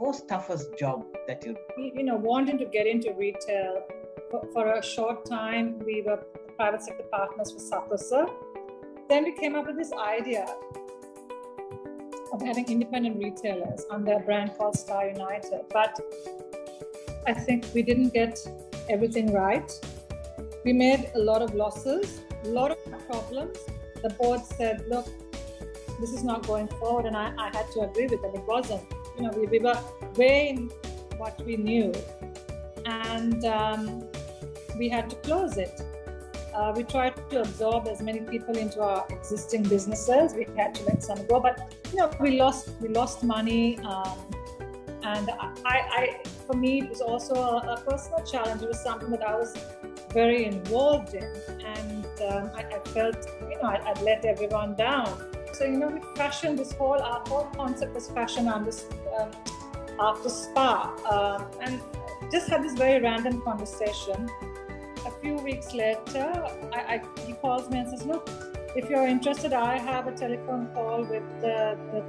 most toughest job that you? You know, wanting to get into retail for, for a short time, we were private sector partners for Sathosa. Then we came up with this idea of having independent retailers under a brand called Star United. But I think we didn't get everything right. We made a lot of losses, a lot of problems. The board said, look, this is not going forward. And I, I had to agree with them. It wasn't. You know, we, we were weighing what we knew. And um, we had to close it. Uh, we tried to absorb as many people into our existing businesses. We had to let some go, but you know, we lost we lost money. Um, and I, I, for me, it was also a, a, personal challenge. It was something that I was very involved in, and um, I, I, felt, you know, I, would let everyone down. So, you know, we fashioned this whole, our whole concept was fashion on this, um, after SPAR, um, and just had this very random conversation. A few weeks later, I, he calls me and says, "Look, if you're interested, I have a telephone call with the, the,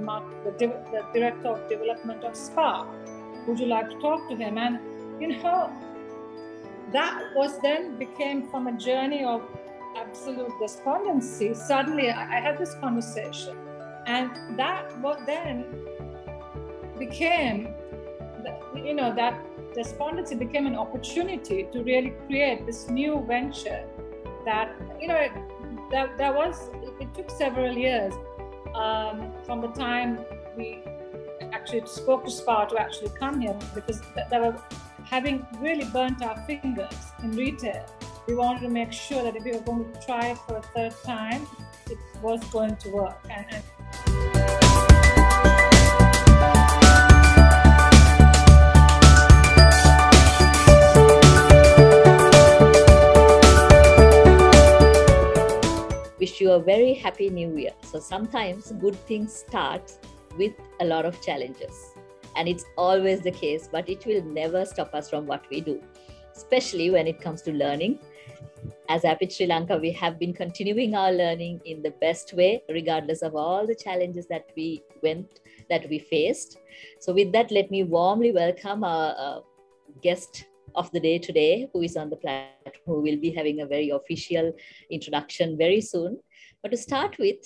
the, the director of development of SPAR. Would you like to talk to him? And you know, that was then became from a journey of absolute despondency. Suddenly, I, had this conversation, and that what then became, you know, that despondency became an opportunity to really create this new venture that you know that, that was, it took several years um, from the time we actually spoke to SPAR to actually come here because they were having really burnt our fingers in retail. We wanted to make sure that if we were going to try it for a third time, it was going to work. And, and wish you a very happy new year. So sometimes good things start with a lot of challenges. And it's always the case, but it will never stop us from what we do, especially when it comes to learning. As APIIT Sri Lanka, we have been continuing our learning in the best way, regardless of all the challenges that we went, that we faced. So, with that, let me warmly welcome our uh, guest of the day today, who is on the platform, who will be having a very official introduction very soon. But to start with,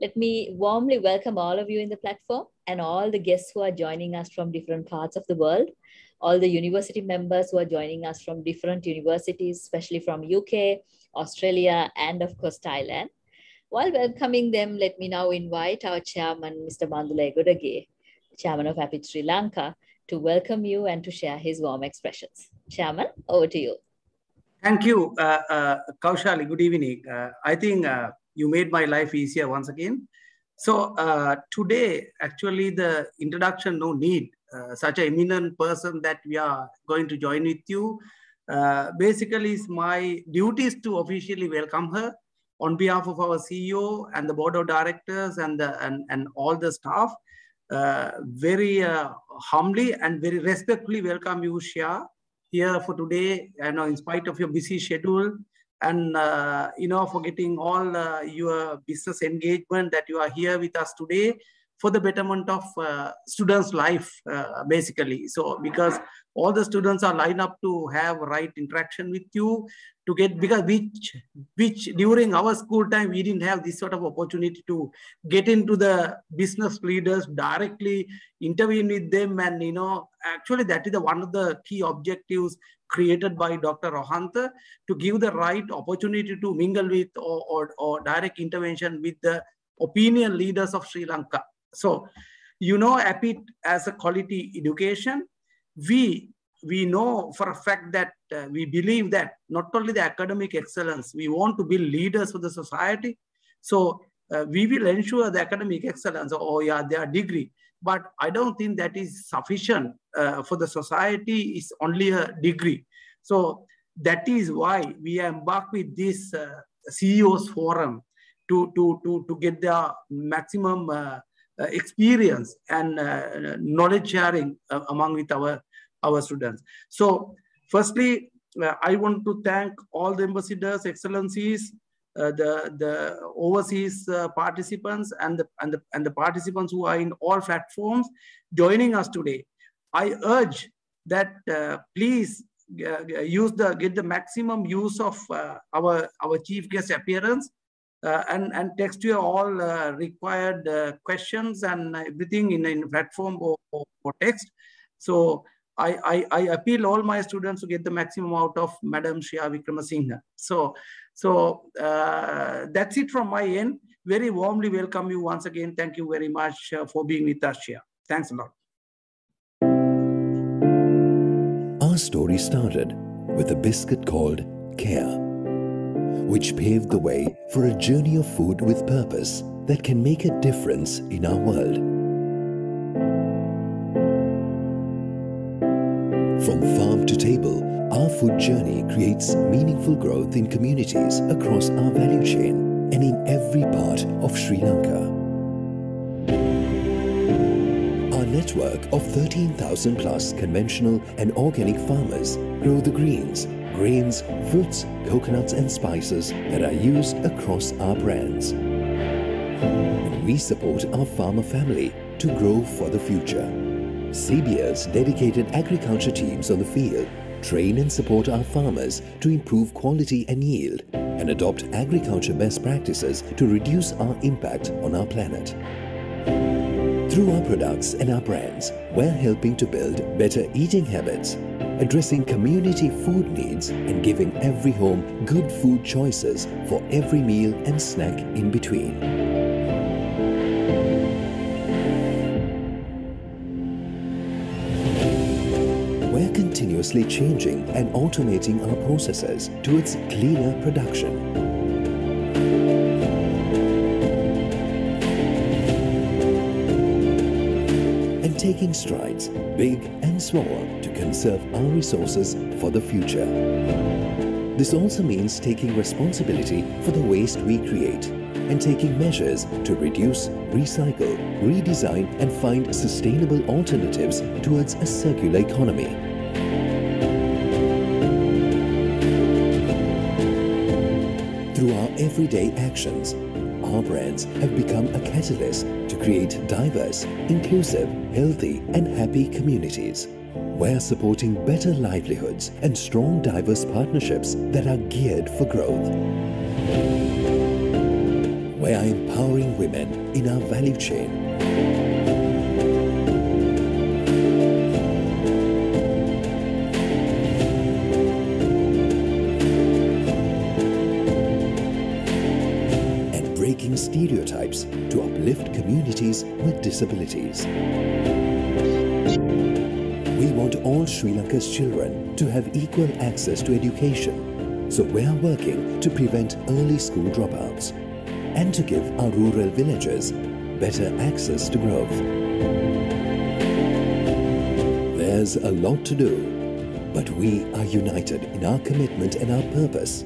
let me warmly welcome all of you in the platform and all the guests who are joining us from different parts of the world, all the university members who are joining us from different universities, especially from UK, Australia, and of course, Thailand. While welcoming them, let me now invite our chairman, Mr. Mandula Egodage, chairman of APIIT Sri Lanka, to welcome you and to share his warm expressions. Chairman, over to you. Thank you, uh, uh, Kaushali. Good evening. Uh, I think uh, you made my life easier once again. So uh, today, actually, the introduction, no need. Uh, such an eminent person that we are going to join with you. Uh, basically, it's my duties to officially welcome her on behalf of our CEO and the board of directors and, the, and, and all the staff. Uh, very uh, humbly and very respectfully welcome you, Shea, here for today. You know, in spite of your busy schedule and uh, you know, for getting all uh, your business engagement that you are here with us today for the betterment of uh, students' life, uh, basically. So, because all the students are lined up to have right interaction with you, to get because which which during our school time we didn't have this sort of opportunity to get into the business leaders directly intervene with them and you know actually that is the one of the key objectives created by dr rohantha to give the right opportunity to mingle with or, or, or direct intervention with the opinion leaders of sri lanka so you know as a quality education we we know for a fact that uh, we believe that not only the academic excellence, we want to be leaders for the society. So uh, we will ensure the academic excellence, or oh, yeah, their degree. But I don't think that is sufficient uh, for the society, is only a degree. So that is why we embark with this uh, CEOs forum to, to, to, to get the maximum uh, experience and knowledge sharing among with our our students. So firstly, uh, I want to thank all the ambassadors, excellencies, uh, the, the overseas uh, participants and the, and, the, and the participants who are in all platforms joining us today I urge that uh, please uh, use the get the maximum use of uh, our our chief guest appearance uh, and and text you all uh, required uh, questions and everything in in platform or, or, or text. So I, I, I appeal all my students to get the maximum out of Madam Shreya Wickramasinghe. So so that's it from my end. Very warmly welcome you once again. Thank you very much for being with us, Shreya. Thanks a lot. Our story started with a biscuit called Care, which paved the way for a journey of food with purpose that can make a difference in our world. From farm to table, our food journey creates meaningful growth in communities across our value chain and in every part of Sri Lanka Our network of 13,000 plus conventional and organic farmers grow the greens, grains, fruits, coconuts and spices that are used across our brands. And we support our farmer family to grow for the future. CBL's dedicated agriculture teams on the field train and support our farmers to improve quality and yield and adopt agriculture best practices to reduce our impact on our planet. Through our products and our brands, we're helping to build better eating habits, addressing community food needs and giving every home good food choices for every meal and snack in between. We're continuously changing and automating our processes towards cleaner production taking strides, big and small, to conserve our resources for the future. This also means taking responsibility for the waste we create and taking measures to reduce, recycle, redesign and find sustainable alternatives towards a circular economy. Through our everyday actions, our brands have become a catalyst to create diverse, inclusive, healthy and happy communities. We're supporting better livelihoods and strong diverse partnerships that are geared for growth. We are empowering women in our value chain We want all Sri Lanka's children to have equal access to education, so we are working to prevent early school dropouts and to give our rural villages better access to growth. There's a lot to do, but we are united in our commitment and our purpose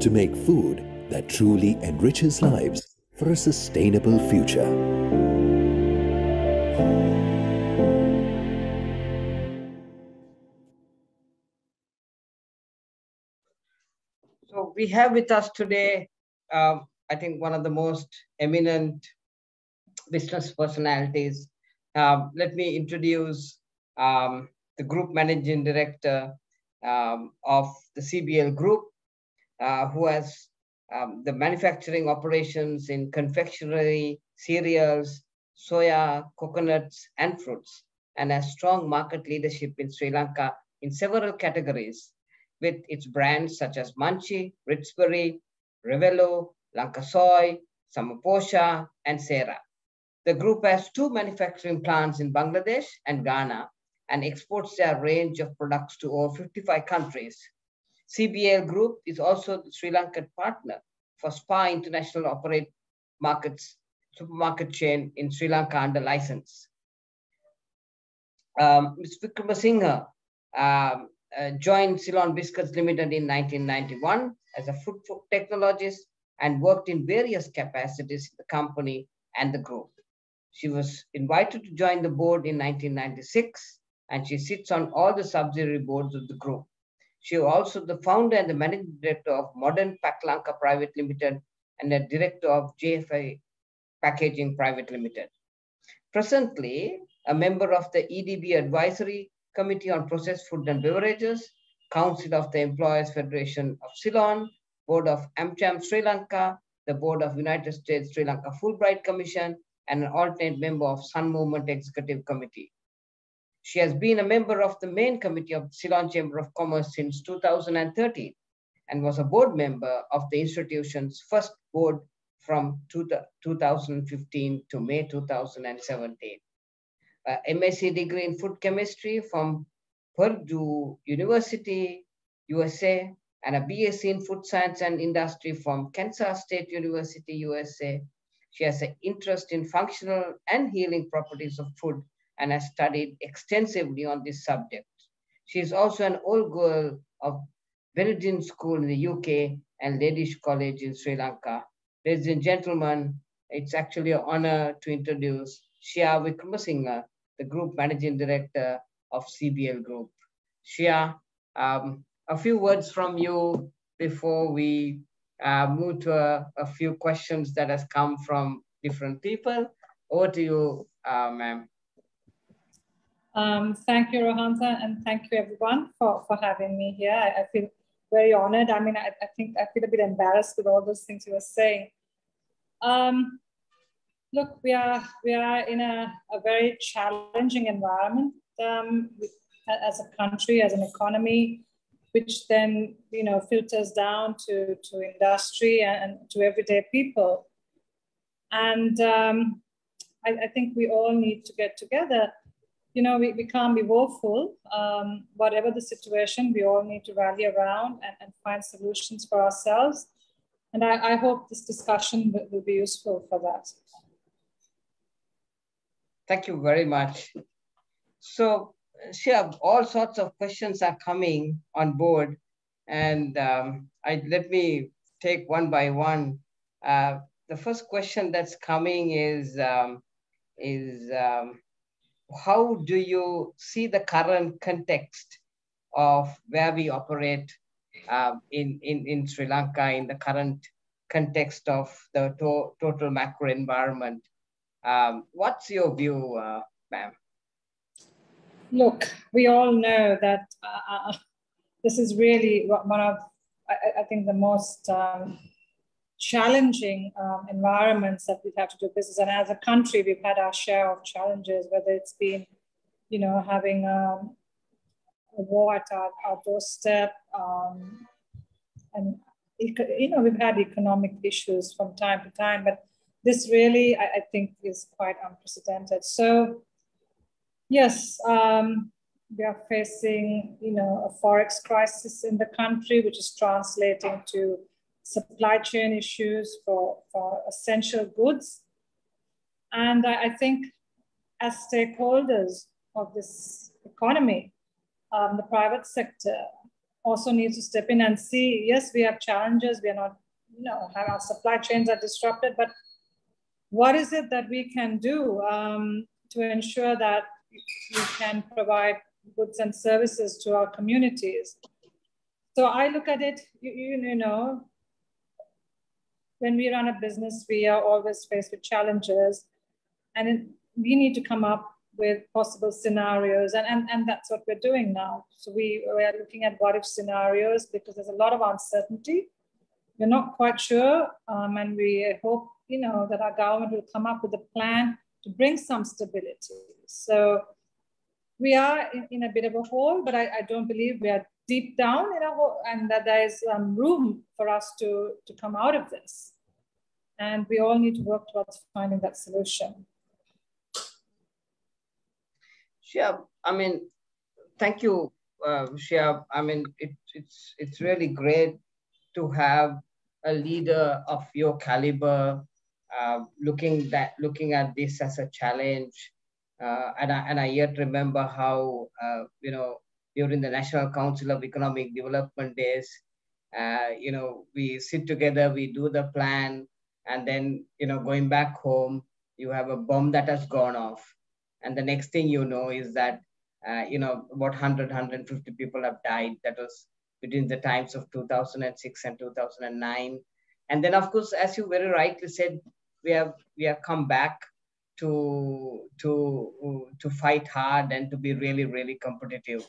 to make food that truly enriches lives for a sustainable future. We have with us today, uh, I think one of the most eminent business personalities. Uh, let me introduce um, the group managing director um, of the CBL group, uh, who has um, the manufacturing operations in confectionery, cereals, soya, coconuts, and fruits, and has strong market leadership in Sri Lanka in several categories with its brands such as Munchee, Ritzbury, Revello, Lanka Soy, Samaposha, and Sera. The group has two manufacturing plants in Bangladesh and Ghana and exports their range of products to over 55 countries, CBL Group is also the Sri Lankan partner for SPAR International Operate Markets supermarket chain in Sri Lanka under license. Um, Ms. Wickramasinghe um, uh, joined Ceylon Biscuits Limited in 1991 as a food technologist and worked in various capacities in the company and the group. She was invited to join the board in 1996 and she sits on all the subsidiary boards of the group. She also the founder and the managing director of Modern Paklanka Private Limited and the director of JFI Packaging Private Limited. Presently, a member of the EDB Advisory Committee on Processed Food and Beverages, Council of the Employers Federation of Ceylon, Board of AmCham Sri Lanka, the Board of United States Sri Lanka Fulbright Commission, and an alternate member of Sun Movement Executive Committee. She has been a member of the main committee of Ceylon Chamber of Commerce since 2013 and was a board member of the institution's first board from 2015 to May 2017. Uh, MSc degree in food chemistry from Purdue University, USA, and a BSc in food science and industry from Kansas State University, USA. She has an interest in functional and healing properties of food and has studied extensively on this subject. She is also an old girl of Benedictine School in the UK and Lady's College in Sri Lanka. Ladies and gentlemen, it's actually an honor to introduce Shea Wickramasinghe, the Group Managing Director of CBL Group. Shea, um, a few words from you before we uh, move to a, a, few questions that has come from different people. Over to you, uh, ma'am. Um, thank you, Rohantha, and thank you everyone for, for having me here. I, I feel very honored. I mean, I, I, think I feel a bit embarrassed with all those things you were saying. Um, look, we are we are in a, a very challenging environment um, as a country, as an economy, which then you know filters down to to industry and, to everyday people. And um, I, I think we all need to get together you know, we, we can't be woeful. Um, whatever the situation, we all need to rally around and, and find solutions for ourselves. And I, I hope this discussion will, will be useful for that. Thank you very much. So, Shea, all sorts of questions are coming on board. And um, I, let me take one by one. Uh, the first question that's coming is, um, is um, how do you see the current context of where we operate uh, in, in, in Sri Lanka in the current context of the to total macro environment? Um, what's your view, uh, ma'am? Look, we all know that uh, uh this is really one of, I, I think, the most um, challenging um, environments that we've to do business. And as a country, we've had our share of challenges, whether it's been, you know, having um, a war at our, our doorstep, um, and you know, we've had economic issues from time to time, but this really, I, I think, is quite unprecedented. So, yes, um, we are facing, you know, a forex crisis in the country, which is translating to supply chain issues for, for essential goods. And I, I think as stakeholders of this economy, um, the private sector also needs to step in and see, yes, we have challenges. We are not, you know, our supply chains are disrupted, but what is it that we can do um, to ensure that we can provide goods and services to our communities? So I look at it, you, you know, when we run a business, we are always faced with challenges and it, we need to come up with possible scenarios and, and, and that's what we're doing now. So we, we are looking at what if scenarios because there's a lot of uncertainty. We're not quite sure um, and we hope, you know, that our government will come up with a plan to bring some stability. So we are in, in a bit of a hole, but I, I don't believe we are deep down in a hole and that there is um, room for us to, to come out of this. And we all need to work towards finding that solution. Shea, I mean, thank you, uh, Shea. I mean, it, it's, it's really great to have a leader of your caliber uh, looking, that, looking at this as a challenge. Uh, and, I, and I yet remember how, uh, you know, during the National Council of Economic Development days. Uh, you know, we sit together, we do the plan, and then, you know, going back home, you have a bomb that has gone off. And the next thing you know is that, uh, you know, about 100, 150 people have died. That was between the times of 2006 and 2009. And then, of course, as you very rightly said, we have we have come back to to to fight hard and to be really really competitive.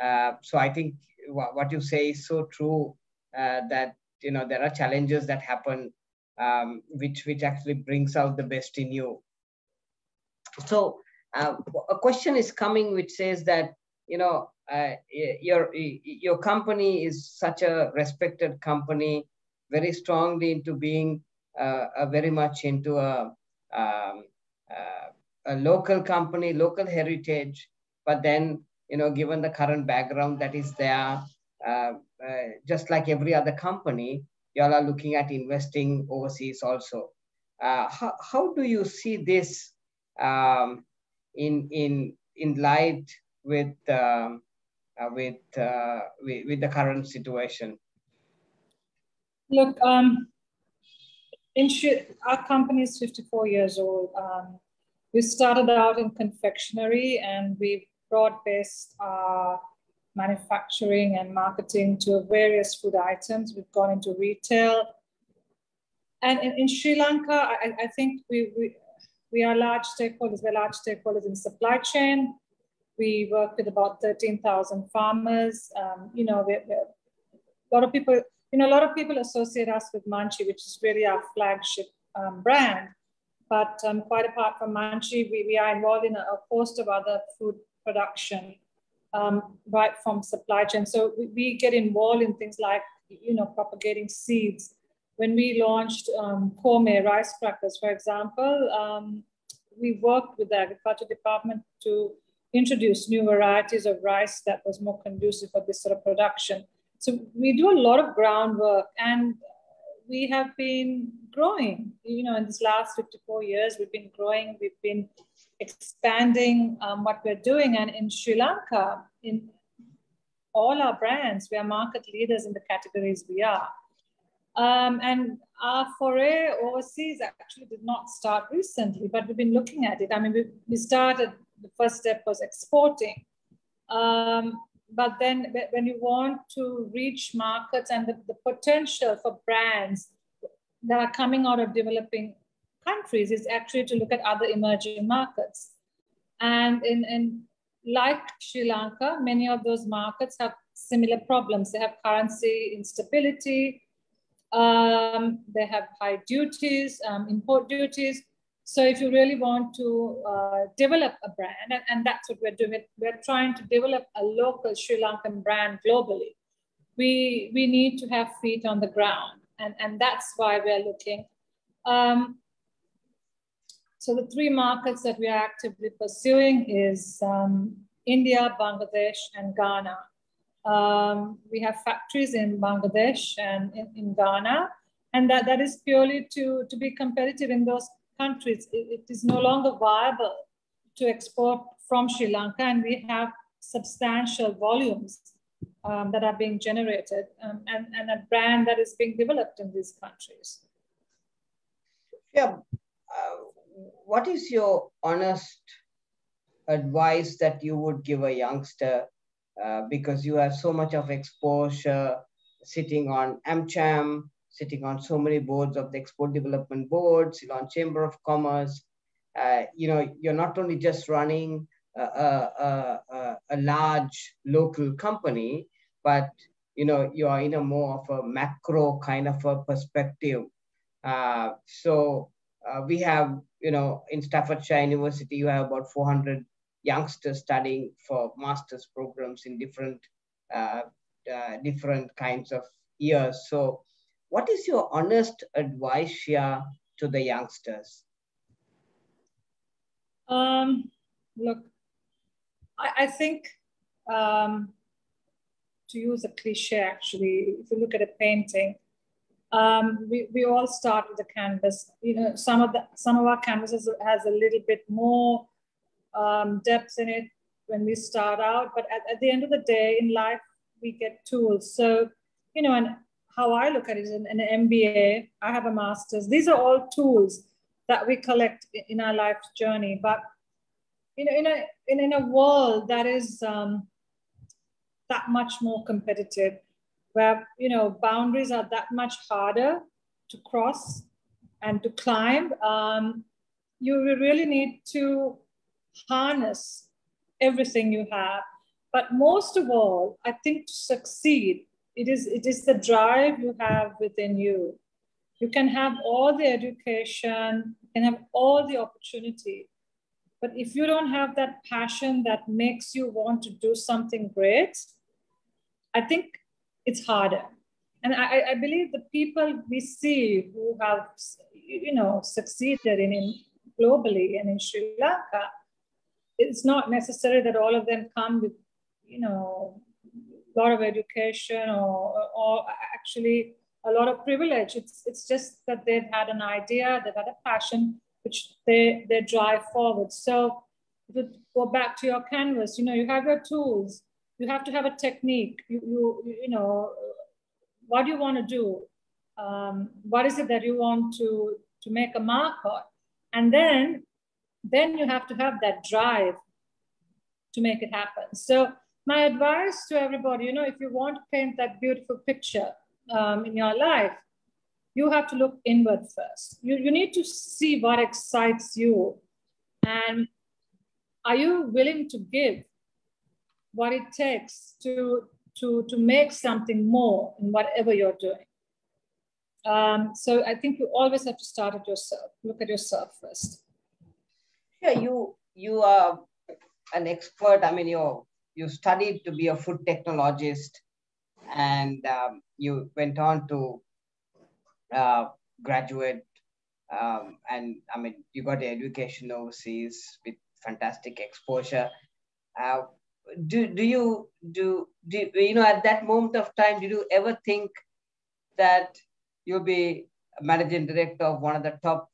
Uh, so I think what you say is so true uh, that you know there are challenges that happen um, which which actually brings out the best in you. So uh, a question is coming which says that you know uh, your your company is such a respected company, very strongly into being very much into a um, uh, a local company, local heritage, but then you know given the current background that is there, uh, uh, just like every other company, y'all are looking at investing overseas also. Uh, how, how do you see this um, in in in light with um, uh, with, uh, with, with the current situation? Look, um, our company is 54 years old. Um, we started out in confectionery and we broad-based our manufacturing and marketing to various food items. We've gone into retail. And in, in Sri Lanka, I, I think we, we, we are large stakeholders. We're large stakeholders in supply chain. We work with about 13,000 farmers. Um, you know, we're, we're, a lot of people, you know, a lot of people associate us with Munchee, which is really our flagship um, brand. But um, quite apart from Munchee, we, we are involved in a, a host of other food production um, right from supply chain. So we, we, get involved in things like, you know, propagating seeds. When we launched um, Kome rice crackers, for example, um, we worked with the agriculture department to introduce new varieties of rice that was more conducive for this sort of production. So we do a lot of groundwork and we have been growing. You know, in this last 54 years, we've been growing, we've been expanding um, what we're doing. And in Sri Lanka, in all our brands, we are market leaders in the categories we are. Um, and our foray overseas actually did not start recently, but we've been looking at it. I mean, we, we started, the first step was exporting. Um, but then when you want to reach markets and the, the potential for brands that are coming out of developing countries is actually to look at other emerging markets. And in, in like Sri Lanka, many of those markets have similar problems. They have currency instability, um, they have high duties, um, import duties. So if you really want to uh, develop a brand, and, and, that's what we're doing, we're trying to develop a local Sri Lankan brand globally. We, we need to have feet on the ground, and, and that's why we're looking. Um, so the three markets that we are actively pursuing is um, India, Bangladesh, and Ghana. Um, we have factories in Bangladesh and in, in, Ghana, and that, that is purely to, to be competitive in those countries. It, it is no longer viable to export from Sri Lanka, and we have substantial volumes um, that are being generated um, and, and a brand that is being developed in these countries. Yeah, uh, what is your honest advice that you would give a youngster uh, because you have so much of exposure sitting on AmCham, sitting on so many boards of the Export Development Board, Ceylon Chamber of Commerce. Uh, you know, you're not only just running a, a, a, a, large local company, but you know, you are in a more of a macro kind of a perspective. Uh, so uh, we have you know, in Staffordshire University, you have about 400 youngsters studying for master's programs in different uh, uh, different kinds of years. So, what is your honest advice here to the youngsters? Um, look, I, I think um, to use a cliche, actually, if you look at a painting, um, we, we all start with a canvas. You know, some of the some of our canvases has a little bit more um, depth in it when we start out, but at, at the end of the day, in life, we get tools. So, you know, and how I look at it in an MBA, I have a master's. These are all tools that we collect in our life journey. But you know, in a in, in a world that is um, that much more competitive, where you know boundaries are that much harder to cross and to climb. Um, you really need to harness everything you have. But most of all, I think to succeed, it is, it is the drive you have within you. You can have all the education, you can have all the opportunity. But if you don't have that passion that makes you want to do something great, I think it's harder. And I, I believe the people we see who have, you know, succeeded in, in globally and in Sri Lanka, it's not necessary that all of them come with, you know, a lot of education or, or actually a lot of privilege. It's, it's just that they've had an idea, they've had a passion, which they, they drive forward. So to go back to your canvas, you know, you have your tools, you have to have a technique, you, you, you know, what do you want to do? Um, what is it that you want to, to make a mark on? And then, then you have to have that drive to make it happen. So my advice to everybody, you know, if you want to paint that beautiful picture um, in your life, you have to look inward first. You, you need to see what excites you. And are you willing to give what it takes to, to, to make something more in whatever you're doing? Um, so I think you always have to start at yourself. Look at yourself first. Yeah, you you are an expert. I mean, you you studied to be a food technologist, and um, you went on to uh, graduate, um, and I mean, you got education overseas with fantastic exposure. Uh, do do you do do you know at that moment of time? Did you ever think that you'll be managing director of one of the top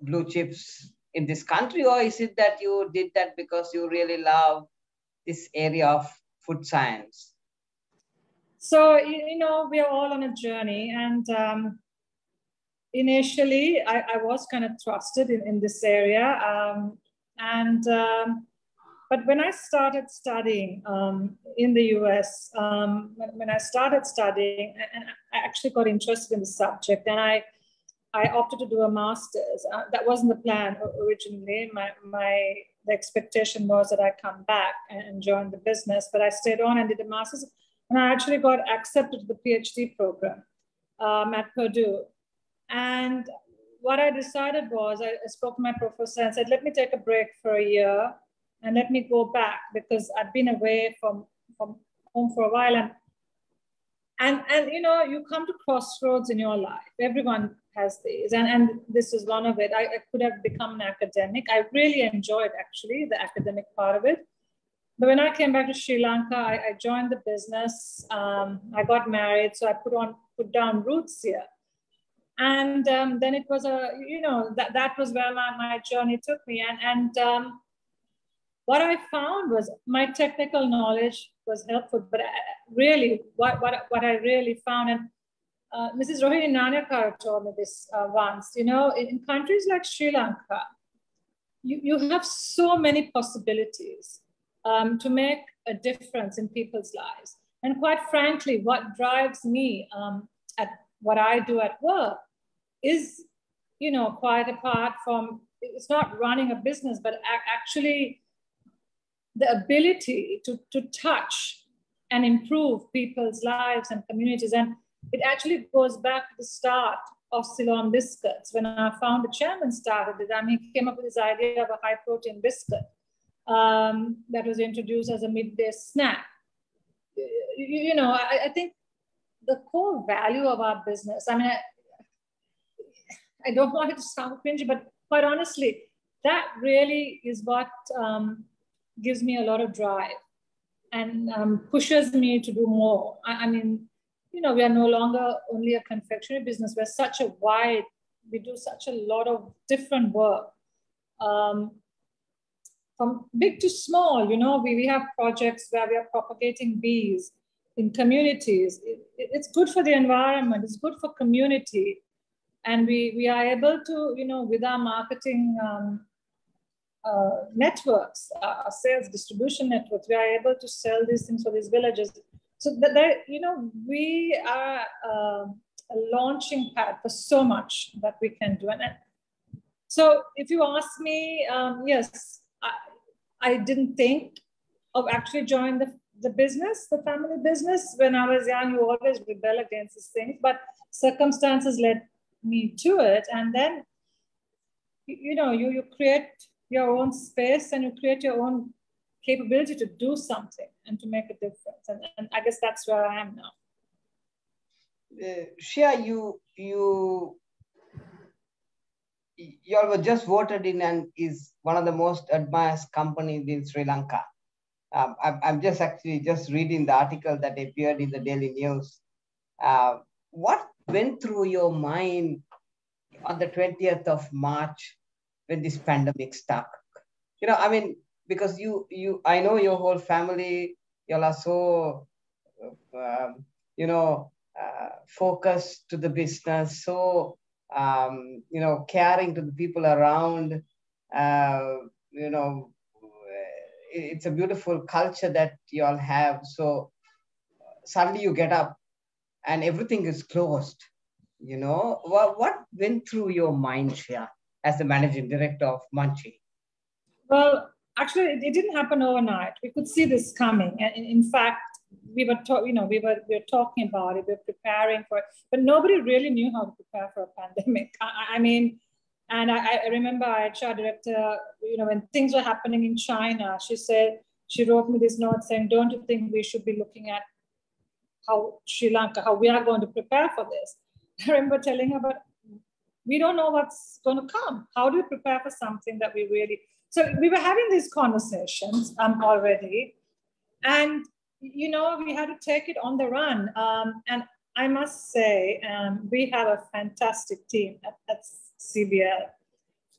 blue chips in this country, or is it that you did that because you really love this area of food science? So, you know, we are all on a journey. And um, initially, I, I, was kind of trusted in, in this area. Um, and um, but when I started studying um, in the US, um, when, when, I started studying, and I actually got interested in the subject, and I, I opted to do a master's. Uh, that wasn't the plan originally. My, my the expectation was that I come back and join the business, but I stayed on and did a master's, and I actually got accepted to the PhD program um, at Purdue. And what I decided was, I, I spoke to my professor and said, "Let me take a break for a year." and let me go back because I've been away from, from home for a while. And, and, and, you know, you come to crossroads in your life. Everyone has these. And, and this is one of it. I, I could have become an academic. I really enjoyed actually the academic part of it. But when I came back to Sri Lanka, I, I joined the business. Um, I got married, so I put on put down roots here. And um, then it was a, you know, that, that was where my, my journey took me. And, and um, what I found was my technical knowledge was helpful, but really what, what, what I really found, and uh, Mrs. Rohini Nanayakkara told me this uh, once, you know, in, in, countries like Sri Lanka, you, you have so many possibilities um, to make a difference in people's lives. And quite frankly, what drives me um, at what I do at work is, you know, quite apart from, it's not running a business, but actually the ability to, to touch and improve people's lives and communities. And it actually goes back to the start of Ceylon biscuits. When our founder chairman started it, I mean, he came up with this idea of a high protein biscuit um, that was introduced as a midday snack. You, you know, I, I, think the core value of our business, I mean, I, I don't want it to sound cringy, but quite honestly, that really is what um, gives me a lot of drive and um, pushes me to do more. I, I, mean, you know, we are no longer only a confectionery business. We're such a wide, we do such a lot of different work. Um, from big to small, you know, we, we have projects where we are propagating bees in communities. It, it, it's good for the environment, it's good for community. And we, we are able to, you know, with our marketing um, uh, networks, our sales distribution networks, we are able to sell these things for these villages. So that, you know, we are uh, a launching pad for so much that we can do. And So if you ask me, um, yes, I, I didn't think of actually joining the, the business, the family business. When I was young, you always rebel against these things, but circumstances led me to it. And then, you know, you, you create your own space and you create your own capability to do something and to make a difference. And, and I guess that's where I am now. Uh, Shea, you you you all were just voted in and is one of the most admired companies in Sri Lanka. Um, I'm, I'm just actually just reading the article that appeared in the Daily News. Uh, what went through your mind on the 20th of March when this pandemic stuck? You know, I mean, because you, you, I know your whole family, y'all are so, um, you know, uh, focused to the business, so, um, you know, caring to the people around, uh, you know, it's a beautiful culture that you all have. So suddenly you get up and everything is closed. You know, what, what went through your mind, Shea, as the managing director of Munchee? Well, actually, it, it didn't happen overnight. We could see this coming. And in, fact, we were, you know, we were, we were talking about it, we were preparing for it, but nobody really knew how to prepare for a pandemic. I, I mean, and I, I remember our director, you know, when things were happening in China, she said, she wrote me this note saying, don't you think we should be looking at how Sri Lanka, how we are going to prepare for this? I remember telling her, but we don't know what's going to come. How do we prepare for something that we really, so we were having these conversations um, already. And, you know, we had to take it on the run. Um, and I must say, um, we have a fantastic team at, at CBL.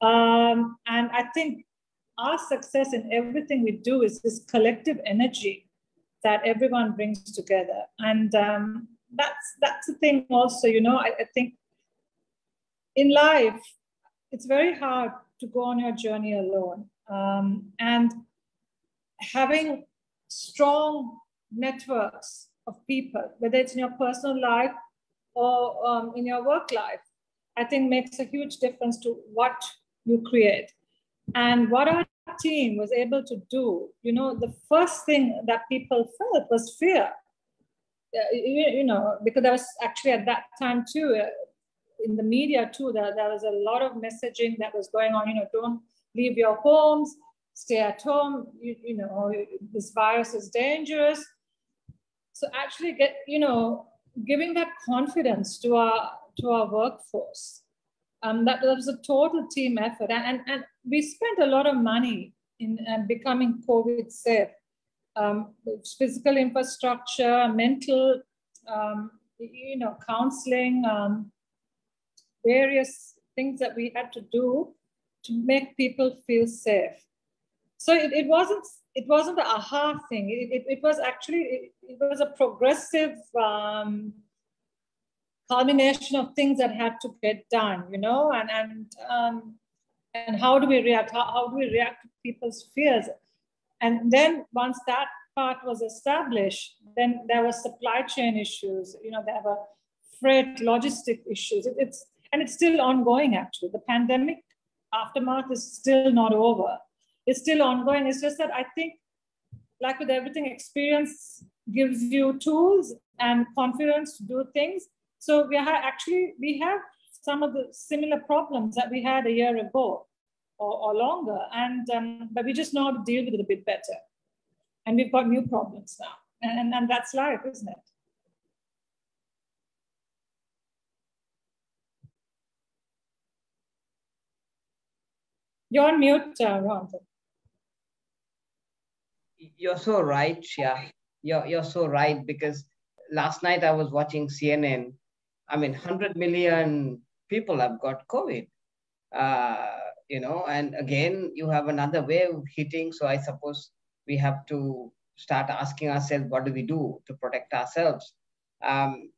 Um, and I think our success in everything we do is this collective energy that everyone brings together. And um, that's, that's the thing also, you know, I, I think in life, it's very hard to go on your journey alone. Um, and having strong networks of people, whether it's in your personal life or um, in your work life, I think makes a huge difference to what you create. And what our team was able to do, you know, the first thing that people felt was fear. Uh, you, you, know, because there was actually at that time too, uh, in the media too, that there was a lot of messaging that was going on, you know, don't leave your homes, stay at home, you, you know, this virus is dangerous. So actually get, you know, giving that confidence to our to our workforce. Um, that, that was a total team effort. And, and we spent a lot of money in uh, becoming COVID safe. Um, physical infrastructure, mental, um, you know, counseling, um, various things that we had to do to make people feel safe. So it, it wasn't it wasn't the aha thing. It, it, it was actually it, it, was a progressive um, culmination of things that had to get done, you know, and and um, and how do we react? How, how do we react to people's fears? And then once that part was established, then there were supply chain issues. You know, there were freight logistic issues. It, it's and it's still ongoing. Actually, the pandemic aftermath is still not over. It's still ongoing. It's just that I think, like with everything, experience gives you tools and confidence to do things so we have actually, we have some of the similar problems that we had a year ago or, or longer. And, um, but we just know how to deal with it a bit better. And we've got new problems now. And, and that's life, isn't it? You're on mute, uh, Ron. You're so right, Shea. You're, you're so right because last night I was watching CNN I mean, 100 million people have got COVID, uh, you know, and again, you have another wave hitting. So I suppose we have to start asking ourselves, what do we do to protect ourselves? Um,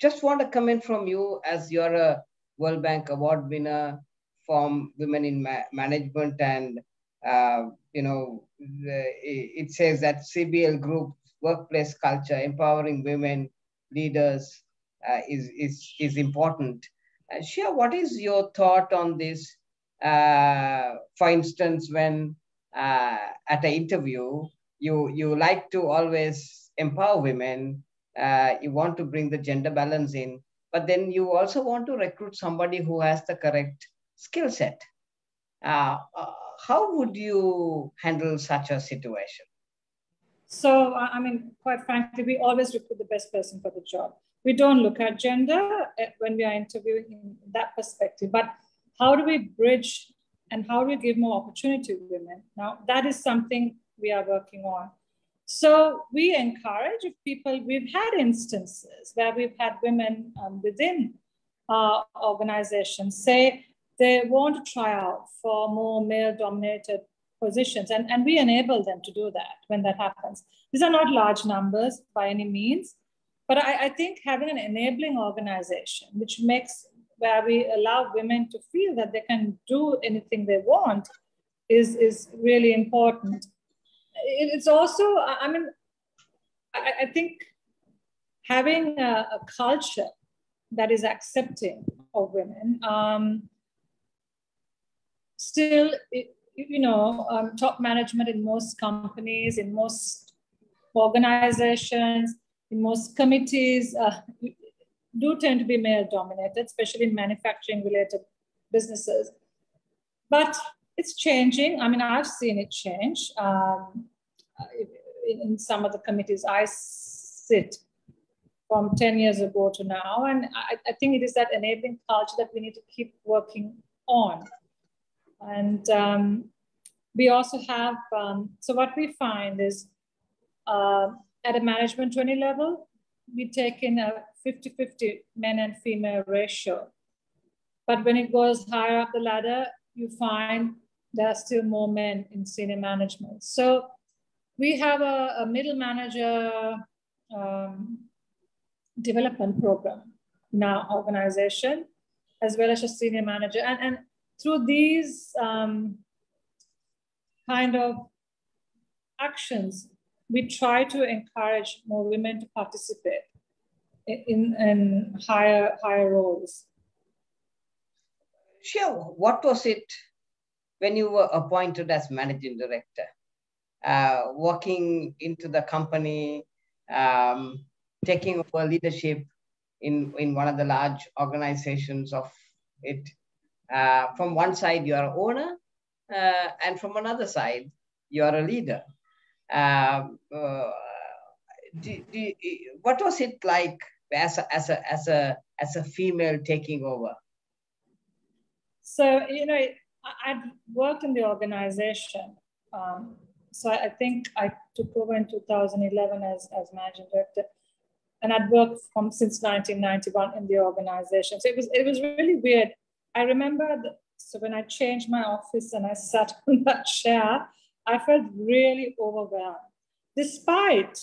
just want to comment from you as you're a World Bank Award winner from Women in Ma Management and, uh, you know, the, it says that CBL Group workplace culture, empowering women leaders, uh, is, is, is important. Uh, Shea, what is your thought on this uh, for instance, when uh, at an interview, you, you like to always empower women, uh, you want to bring the gender balance in, but then you also want to recruit somebody who has the correct skill set. Uh, uh, how would you handle such a situation? So, I mean, quite frankly, we always recruit the best person for the job. We don't look at gender eh, when we are interviewing in that perspective, but how do we bridge and how do we give more opportunity to women? Now, that is something we are working on. So we encourage if people, we've had instances where we've had women um, within our organizations say they want to try out for more male dominated positions. And, and we enable them to do that when that happens. These are not large numbers by any means, but I, I think having an enabling organization, which makes where we allow women to feel that they can do anything they want, is, is really important. It's also, I mean, I, I think having a, a, culture that is accepting of women um, still you know, um, top management in most companies, in most organizations, in most committees uh, do tend to be male dominated, especially in manufacturing related businesses. But it's changing. I mean, I've seen it change um, in, some of the committees I sit from 10 years ago to now. And I, I, think it is that enabling culture that we need to keep working on. And um, we also have, um, so what we find is uh, at a management 20 level, we take in a 50-50 men and female ratio. But when it goes higher up the ladder, you find there are still more men in senior management. So we have a, a middle manager um, development program in our organization, as well as a senior manager. And, and through these um, kind of actions, we try to encourage more women to participate in, in higher, higher roles. Sure. What was it when you were appointed as managing director? Uh, walking into the company, um, taking over leadership in, in one of the large organizations of it uh, from one side, you are owner, uh, and from another side, you are a leader. Um, uh, do, do, what was it like as a, as a as a as a female taking over? So you know, I'd worked in the organization. Um, so I think I took over in 2011 as, as managing director, and I'd worked from since 1991 in the organization. So it was it was really weird I remember, the, so when I changed my office and I sat on that chair, I felt really overwhelmed. Despite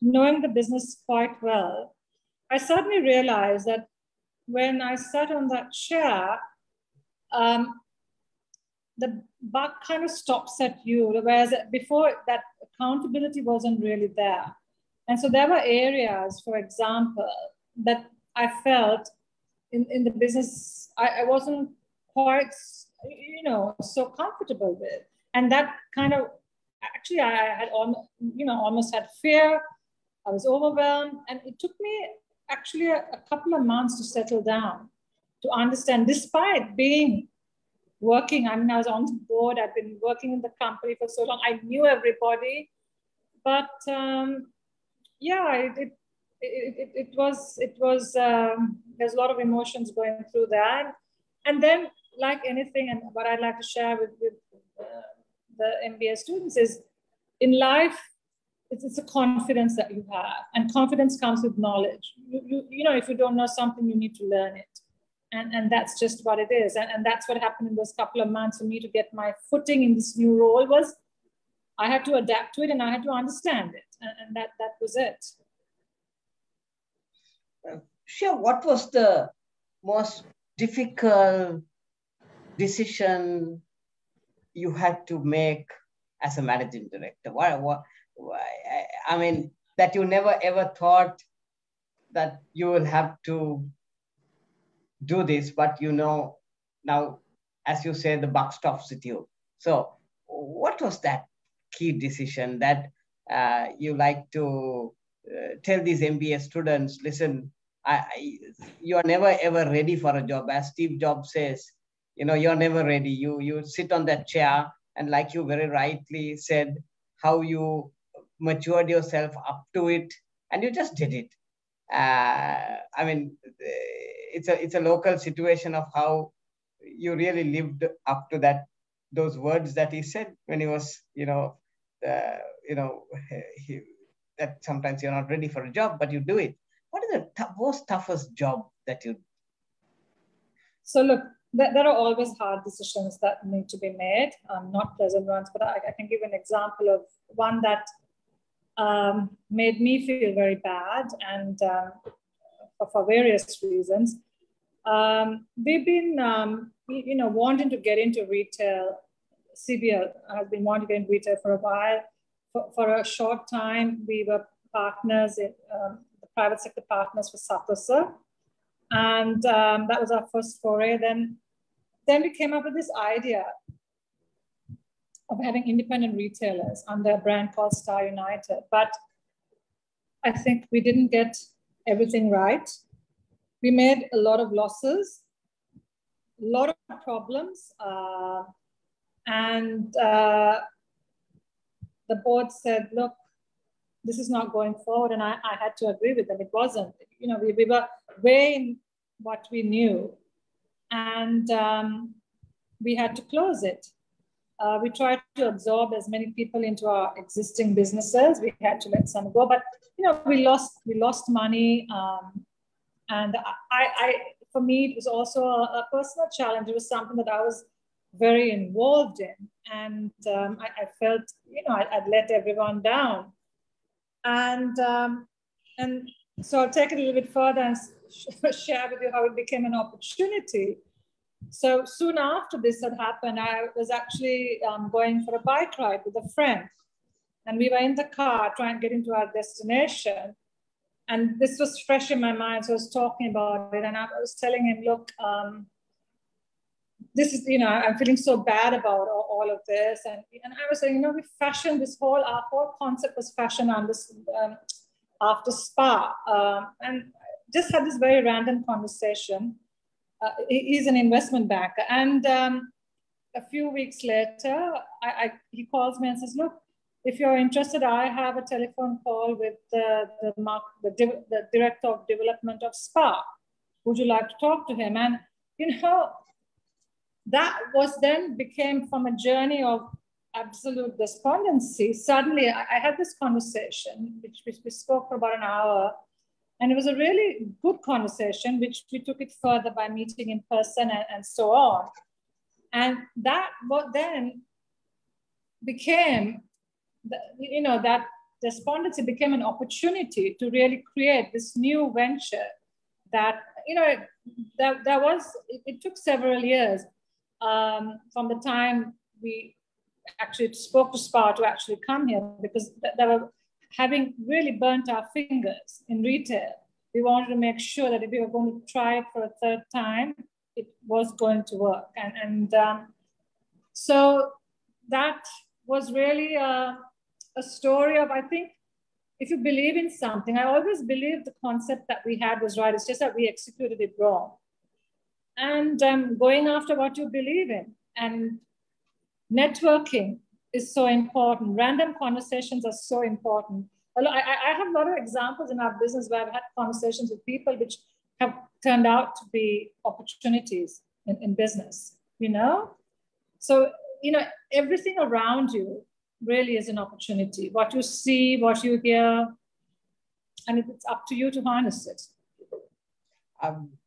knowing the business quite well, I suddenly realized that when I sat on that chair, um, the buck kind of stops at you, whereas before that accountability wasn't really there. And so there were areas, for example, that I felt in, in the business I, I wasn't quite you know so comfortable with. And that kind of actually i had almost you know almost had fear. I was overwhelmed. And it took me actually a, a couple of months to settle down to understand despite being working i mean i was on the board. I've been working in the company for so long. I knew everybody. But um, yeah it, it it, it, was it was um, there's a lot of emotions going through that. And then like anything and what i'd like to share with, with uh, the mba students is in life it's, it's a confidence that you have. And confidence comes with knowledge. You, you, you know if you don't know something you need to learn it. And, and that's just what it is. And, and that's what happened in those couple of months for me to get my footing in this new role was i had to adapt to it and i had to understand it. And, and that that was it Sure, what was the most difficult decision you had to make as a managing director? Why, why, why, I mean, that you never ever thought that you will have to do this, but you know now as you say, the buck stops with you. So, what was that key decision that uh, you like to uh, tell these MBA students? Listen, I, I, you are never ever ready for a job. As Steve Jobs says, you know, you're never ready. You you sit on that chair, and like you very rightly said, how you matured yourself up to it, and you just did it. Uh, I mean, it's a it's a local situation of how you really lived up to that those words that he said when he was you know uh, you know he, that sometimes you're not ready for a job but you do it what is the t- most toughest job that you so look there, there are always hard decisions that need to be made um, not pleasant ones but I, I, can give an example of one that um, made me feel very bad and um, for, for various reasons um, we've been, um, you know, wanting to get into retail. CBL has been wanting to get into retail for a while. For, for a short time, we were partners in um, the private sector partners for Sathosa. And um, that was our first foray. Then, then we came up with this idea of having independent retailers under a brand called Star United. But I think we didn't get everything right we made a lot of losses, a lot of problems, uh, and uh, the board said, look, this is not going forward. And I, I had to agree with them. It wasn't, you know, we, we were weighing what we knew and um, we had to close it. Uh, we tried to absorb as many people into our existing businesses. We had to let some go, but you know, we lost we lost money. Um, and I, I, for me, it was also a, a personal challenge. It was something that I was very involved in. And um, I, I, felt, you know, I, would let everyone down. And, um, and so I'll take it a little bit further and share with you how it became an opportunity. So soon after this had happened, I was actually um, going for a bike ride with a friend. And we were in the car trying to get into our destination and this was fresh in my mind. So I was talking about it and I was telling him, look, um, this is, you know, I'm feeling so bad about all, all, of this. And, and I was saying, you know, we fashioned this whole, our whole concept was fashion on this, um, after SPAR. Um, and just had this very random conversation. Uh, he's an investment banker. And um, a few weeks later, I, I, he calls me and says, look, if you're interested, I have a telephone call with the, the, the, the director of development of SPAR. Would you like to talk to him? And, you know, that was then became from a journey of absolute despondency. Suddenly, I, I had this conversation, which, which we spoke for about an hour, and it was a really good conversation, which we took it further by meeting in person and, and so on. And that what then became you know, that despondency became an opportunity to really create this new venture that, you know, that, that was, it, it took several years um, from the time we actually spoke to SPAR to actually come here because they were having really burnt our fingers in retail. We wanted to make sure that if we were going to try it for a third time, it was going to work. And, and um, so that was really a, a story of, I think, if you believe in something, I always believed the concept that we had was right. It's just that we executed it wrong. And um, going after what you believe in. And networking is so important. Random conversations are so important. I, have a lot of examples in our business where I've had conversations with people which have turned out to be opportunities in, in business, you know? So, you know, everything around you really is an opportunity. What you see, what you hear, and it's up to you to harness it.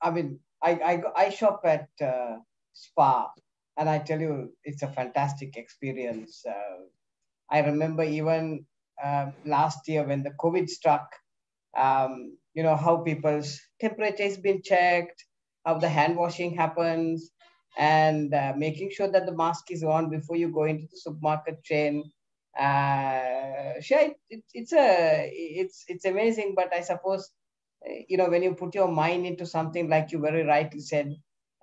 I mean, I, I, I shop at uh, SPAR, and I tell you, it's a fantastic experience. Uh, I remember even uh, last year when the COVID struck, um, you know, how people's temperature has been checked, how the hand washing happens, and uh, making sure that the mask is on before you go into the supermarket chain uh, it, it's a it's it's amazing, but I suppose you know when you put your mind into something like you very rightly said,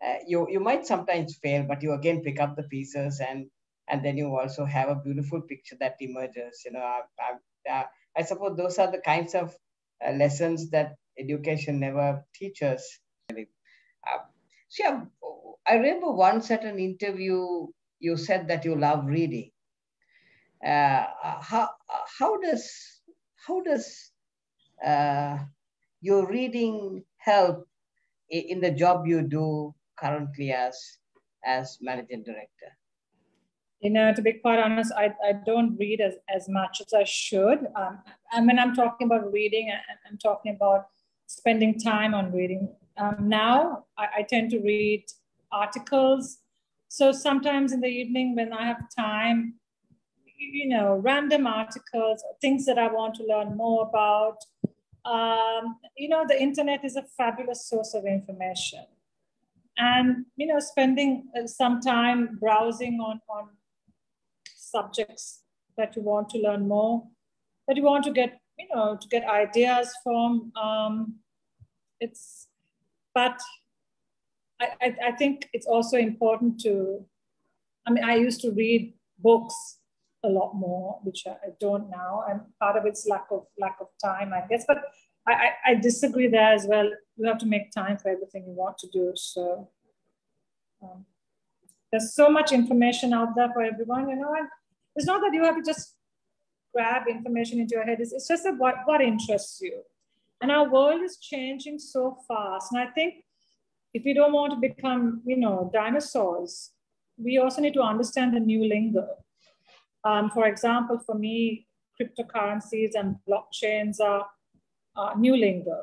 uh, you you might sometimes fail, but you again pick up the pieces, and and then you also have a beautiful picture that emerges. You know, I, I, I suppose those are the kinds of uh, lessons that education never teaches. Uh, so yeah, I remember once at an interview you said that you love reading. Uh, how how does how does uh, your reading help in the job you do currently as as managing director? You know, to be quite honest, I, I don't read as, as much as I should. Um, and when I'm talking about reading, I'm talking about spending time on reading. Um, now, I, I tend to read articles. So sometimes in the evening when I have time, you know, random articles, things that I want to learn more about. Um, you know, the internet is a fabulous source of information. And, you know, spending uh, some time browsing on, on subjects that you want to learn more, that you want to get, you know, to get ideas from. Um, it's, but I, I, I think it's also important to, I mean, I used to read books a lot more, which I don't now, and part of it's lack of lack of time, I guess. But I, I, I disagree there as well. You have to make time for everything you want to do. So um, there's so much information out there for everyone, you know, and it's not that you have to just grab information into your head. It's, it's just what, what interests you. And our world is changing so fast. And I think if we don't want to become, you know, dinosaurs, we also need to understand the new lingo. Um, for example, for me, cryptocurrencies and blockchains are uh, new lingo,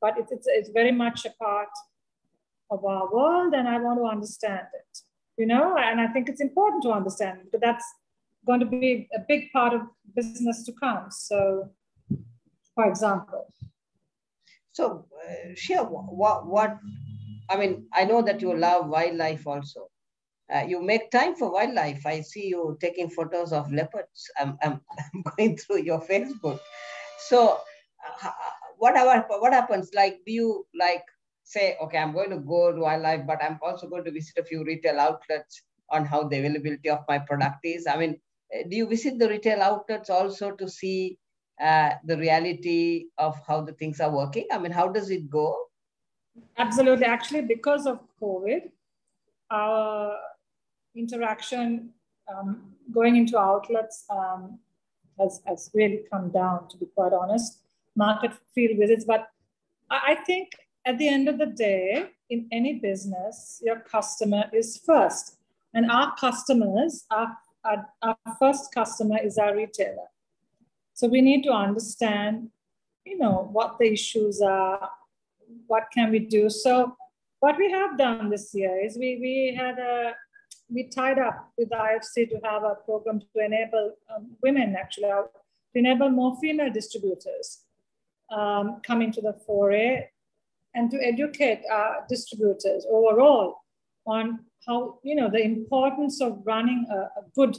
but it's, it's, it's very much a part of our world and I want to understand it, you know, and I think it's important to understand because that's going to be a big part of business to come. So, for example. So, uh, share what, what, I mean, I know that you love wildlife also. Uh, you make time for wildlife. I see you taking photos of leopards. I'm, I'm, I'm going through your Facebook. So, uh, what, what happens? Like, do you like say, okay, I'm going to go to wildlife, but I'm also going to visit a few retail outlets on how the availability of my product is? I mean, uh, do you visit the retail outlets also to see uh, the reality of how the things are working? I mean, how does it go? Absolutely. Actually, because of COVID, our interaction um, going into outlets um, has, has really come down, to be quite honest. Market field visits. But I think at the end of the day, in any business, your customer is first. And our customers, our, our, our first customer is our retailer. So we need to understand, you know, what the issues are, what can we do. So what we have done this year is we, we had a, we tied up with the IFC to have a program to enable um, women actually, to enable more female distributors um, come into the foray and to educate our distributors overall on how, you know, the importance of running a, a good,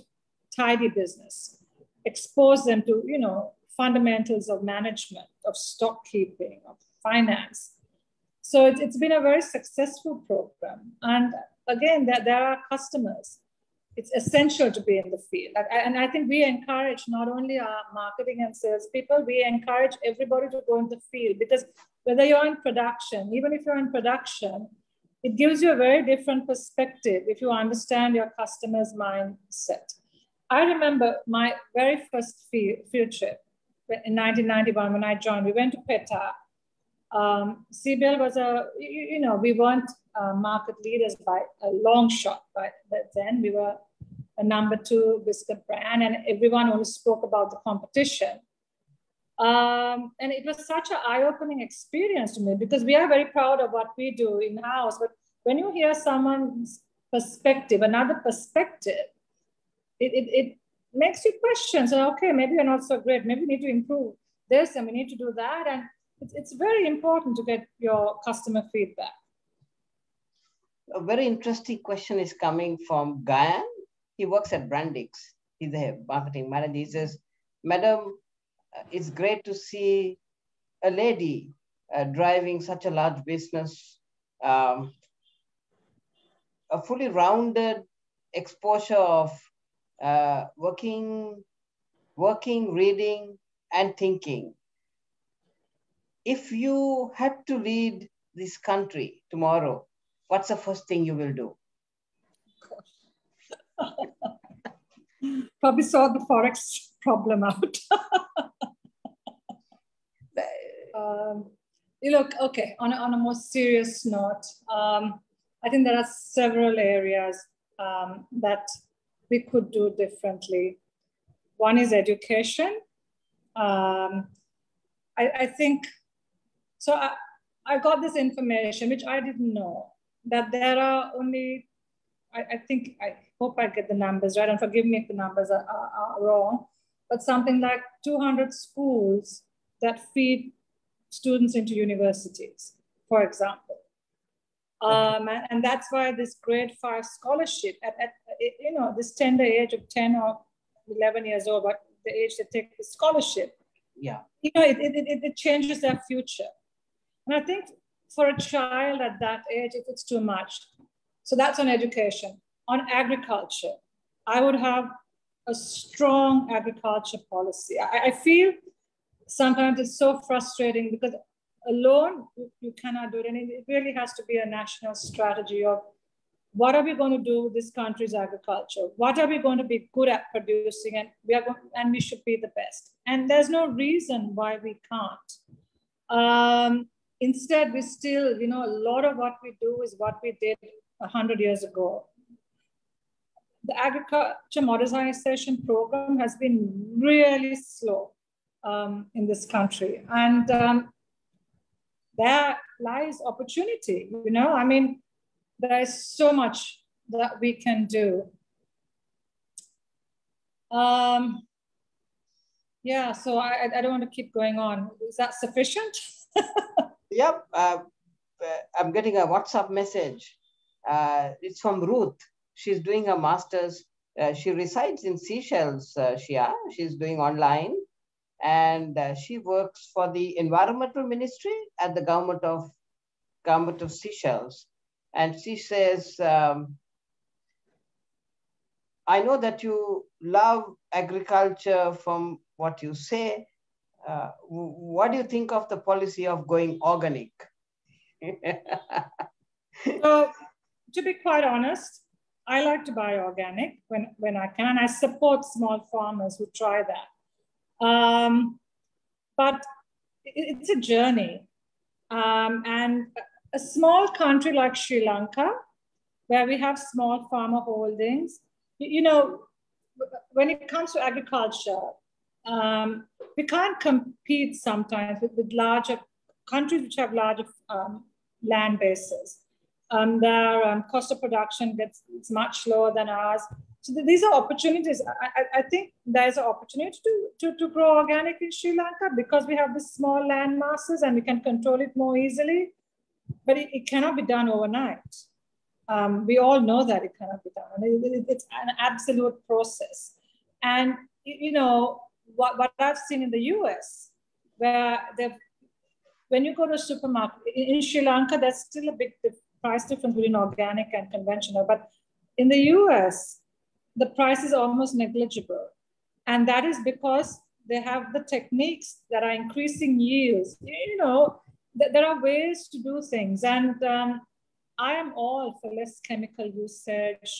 tidy business, expose them to, you know, fundamentals of management, of stock keeping, of finance. So it, has been a very successful program. And again, there, there are customers. It's essential to be in the field. And I think we encourage not only our marketing and sales people, we encourage everybody to go in the field because whether you're in production, even if you're in production, it gives you a very different perspective if you understand your customer's mindset. I remember my very first field, trip in 1991 when I joined. We went to Pettah. Um, CBL was a, you, you know, we weren't uh, market leaders by a long shot, but then we were a number two biscuit brand, and everyone only spoke about the competition. Um, and it was such an eye-opening experience to me because we are very proud of what we do in-house. But when you hear someone's perspective, another perspective, it, it, it makes you question. So, okay, maybe you're not so great. Maybe we need to improve this and we need to do that. And it's, it's very important to get your customer feedback. A very interesting question is coming from Gayan. He works at Brandix. He's the marketing manager. He says, Madam, it's great to see a lady uh, driving such a large business. Um, a fully rounded exposure of uh, working, working, reading, and thinking. If you had to lead this country tomorrow, what's the first thing you will do? Probably solve the forex problem out. um, you look okay. On a, on a more serious note, um, I think there are several areas um, that we could do differently. One is education. Um, I, I, think so. I, I got this information which I didn't know that there are only. I, I think I hope I get the numbers right, and forgive me if the numbers are, are, are wrong, but something like 200 schools that feed students into universities, for example. Um, and, and, that's why this grade five scholarship at, at, you know, this tender age of 10 or 11 years old, but the age they take the scholarship, yeah, you know, it, it, it, it changes their future. And I think for a child at that age, if it's too much, so that's on education. On agriculture, I would have a strong agriculture policy. I, I feel sometimes it's so frustrating because alone you, cannot do it. And it really has to be a national strategy of what are we going to do with this country's agriculture? What are we going to be good at producing? And we are going, and we should be the best. And there's no reason why we can't. Um, instead, we still, you know, a lot of what we do is what we did 100 years ago. The agriculture modernization program has been really slow um, in this country. And um, there lies opportunity, you know, I mean, there is so much that we can do. Um, yeah, so I, I don't want to keep going on. Is that sufficient? yep. Uh, I'm getting a WhatsApp message. Uh, it's from Ruth. She's doing a master's. Uh, she resides in Seychelles, uh, Shea. She's doing online and uh, she works for the environmental ministry at the government of government of Seychelles. And she says, um, I know that you love agriculture from what you say. Uh, what do you think of the policy of going organic? so, to be quite honest, I like to buy organic when, when I can. I support small farmers who try that. Um, but it's a journey. Um, and a small country like Sri Lanka, where we have small farmer holdings, you, know, when it comes to agriculture, um, we can't compete sometimes with, with larger countries which have larger um, land bases. Um, their um, cost of production gets it's much lower than ours. So these are opportunities. I, I, think there's an opportunity to, to, to grow organic in Sri Lanka because we have these small land masses and we can control it more easily. But it, it cannot be done overnight. Um, we all know that it cannot be done. It, it, it's an absolute process. And, you know, what, what I've seen in the US, where when you go to a supermarket, in, in Sri Lanka, there's still a big price difference between organic and conventional. But in the US, the price is almost negligible. And that is because they have the techniques that are increasing yields. You know, th there are ways to do things. And um, I am all for less chemical usage,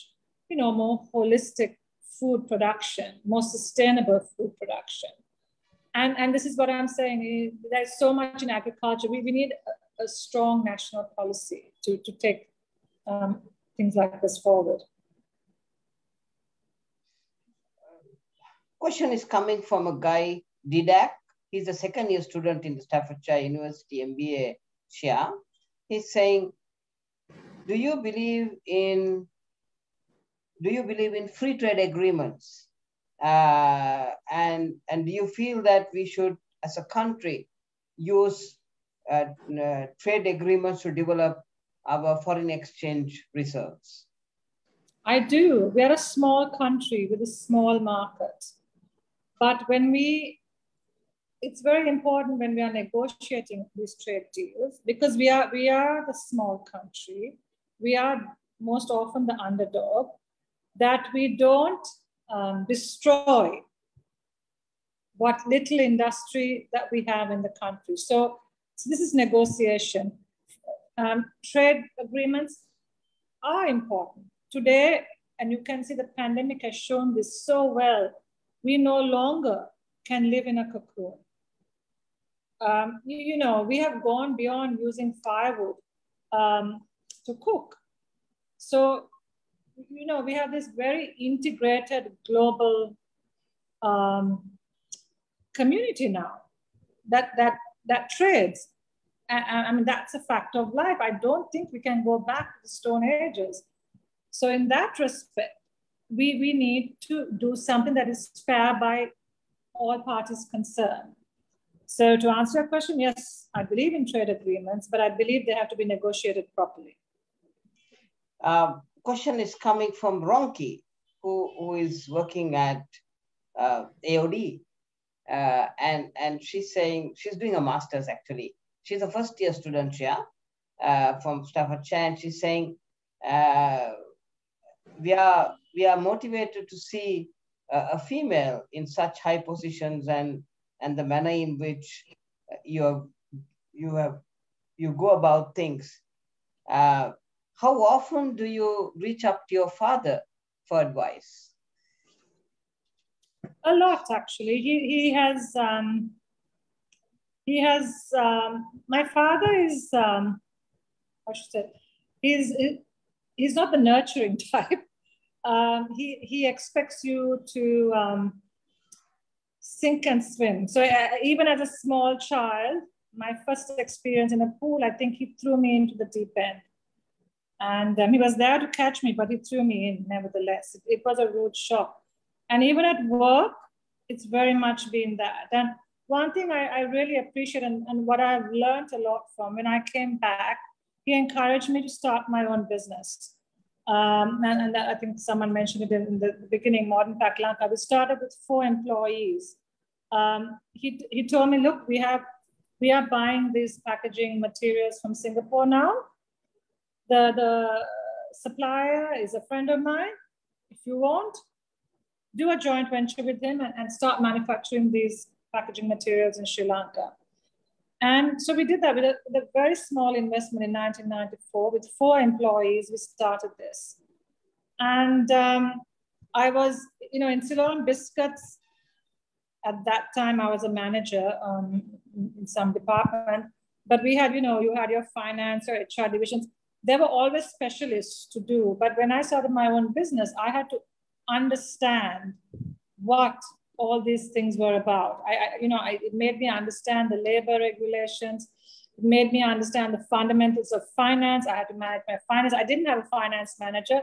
you know, more holistic food production, more sustainable food production. And, and this is what I'm saying, there's so much in agriculture. We, we need a, a strong national policy to, to take um, things like this forward. question is coming from a guy, Didak. He's a second year student in the Staffordshire University MBA Shea. He's saying, do you believe in do you believe in free trade agreements? Uh, and, and do you feel that we should, as a country, use uh, uh, trade agreements to develop our foreign exchange reserves? I do. We are a small country with a small market. But when we, it's very important when we are negotiating these trade deals because we are we are the small country. We are most often the underdog, that we don't um, destroy what little industry that we have in the country. So, so this is negotiation. Um, trade agreements are important. Today, and you can see the pandemic has shown this so well, we no longer can live in a cocoon. Um, you, you, know, we have gone beyond using firewood um, to cook. So, you know, we have this very integrated global um, community now that, that, that trades. I, mean, that's a fact of life. I don't think we can go back to the Stone Ages. So in that respect, we, we need to do something that is fair by all parties concerned. So to answer your question, yes, I believe in trade agreements, but I believe they have to be negotiated properly. Uh, question is coming from Ronki, who, who is working at uh, AOD. Uh, and, and she's saying, she's doing a master's actually. She's a first year student here uh, from Staffordshire. And she's saying, uh, we, are, we are motivated to see a female in such high positions and and the manner in which you have you have you go about things uh, how often do you reach up to your father for advice a lot actually he, he has um, he has um, my father is um, I should say he's he's not the nurturing type um, he, he expects you to um, sink and swim. So uh, even as a small child, my first experience in a pool, I think he threw me into the deep end. And um, he was there to catch me, but he threw me in nevertheless. It, it was a rude shock. And even at work, it's very much been that. And one thing I, I really appreciate and, and what I've learned a lot from when I came back, he encouraged me to start my own business. Um, and, and I think someone mentioned it in the beginning, Modern Pack Lanka. We started with four employees. Um, he, he told me, look, we have we are buying these packaging materials from Singapore now. The, the supplier is a friend of mine. If you want, do a joint venture with him and, and start manufacturing these packaging materials in Sri Lanka. And so we did that with a, with a, very small investment in 1994 with four employees. We started this. And um, I was, you know, in Ceylon Biscuits, at that time I was a manager um, in some department, but we had, you know, you had your finance or HR divisions. There were always specialists to do. But when I started my own business, I had to understand what all these things were about. I, I you know, I, it made me understand the labor regulations. It made me understand the fundamentals of finance. I had to manage my finance. I didn't have a finance manager.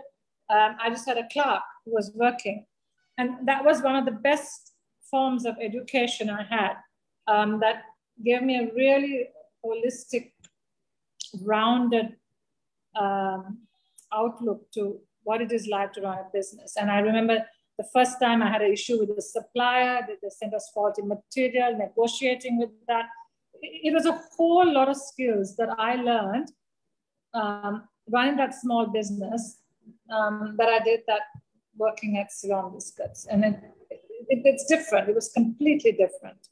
Um, I just had a clerk who was working. And that was one of the best forms of education I had um, that gave me a really holistic, rounded um, outlook to what it is like to run a business. And I remember the first time I had an issue with the supplier, they sent us faulty material, negotiating with that. It was a whole lot of skills that I learned um, running that small business um, that I did that working at Ceylon Biscuits. And it, it, it's different. It was completely different.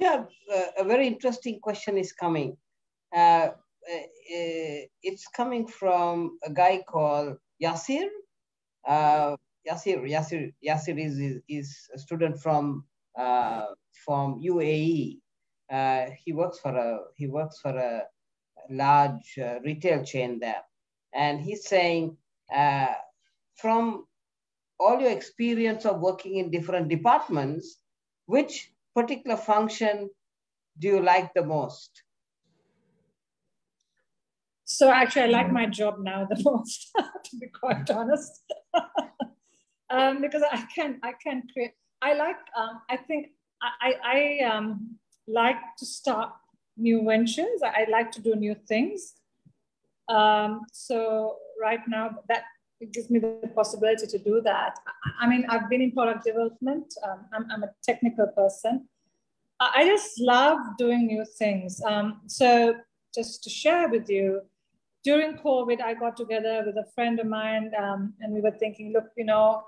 Yeah, uh, a very interesting question is coming. Uh, uh, it's coming from a guy called Yasir. Uh, Yasir, Yasir, Yasir is, is, is a student from uh, from UAE. Uh, he works for a he works for a large uh, retail chain there, and he's saying uh, from all your experience of working in different departments, which particular function do you like the most? So actually, I like my job now the most, to be quite honest, um, because I can I can create. I like. Um, I think I I um, like to start new ventures. I, like to do new things. Um, so right now, that gives me the possibility to do that. I, I mean, I've been in product development. Um, I'm, I'm a technical person. I just love doing new things. Um, so just to share with you, during COVID, I got together with a friend of mine um, and we were thinking, look, you know,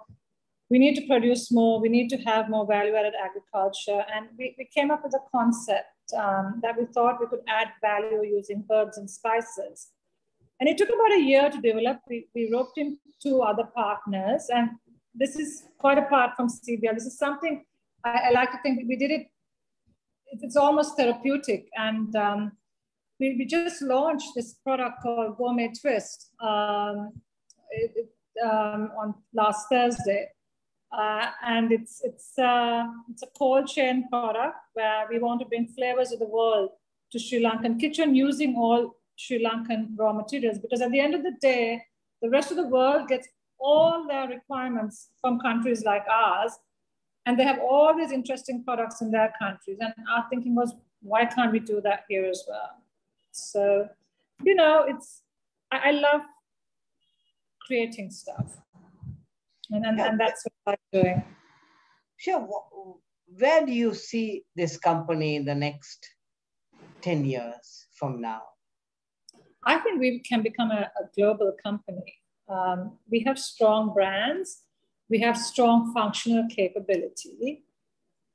we need to produce more, we need to have more value added agriculture. And we, we came up with a concept um, that we thought we could add value using herbs and spices. And it took about a year to develop. We, we roped in two other partners. And this is quite apart from CBL. This is something I, I like to think we did it, it's almost therapeutic. And um, we, we just launched this product called Gourmet Twist um, it, um, on last Thursday. Uh, and it's, it's, uh, it's a cold chain product where we want to bring flavors of the world to Sri Lankan kitchen using all Sri Lankan raw materials. Because at the end of the day, the rest of the world gets all their requirements from countries like ours. And they have all these interesting products in their countries. And our thinking was, why can't we do that here as well? So, you know, it's, I, I love creating stuff. And, and, yeah. and that's what I'm doing. Sure. Where do you see this company in the next 10 years from now? I think we can become a, a global company. Um, we have strong brands, we have strong functional capability,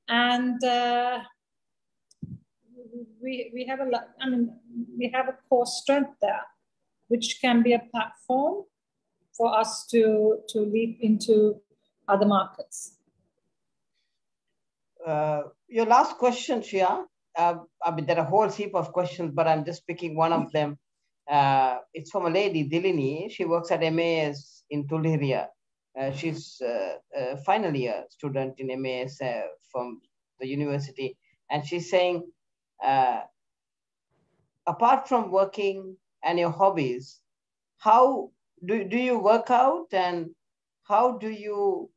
and uh, we, we have a lot, I mean, we have a core strength there, which can be a platform for us to, to leap into other markets. Uh, your last question, Shea. Uh, I mean, there are a whole heap of questions, but I'm just picking one of them. Uh, it's from a lady, Dilini. She works at MAS in Thulhiriya. Uh, she's uh, a student in MAS uh, from the university. And she's saying, uh, apart from working and your hobbies, how do, do you work out and how do you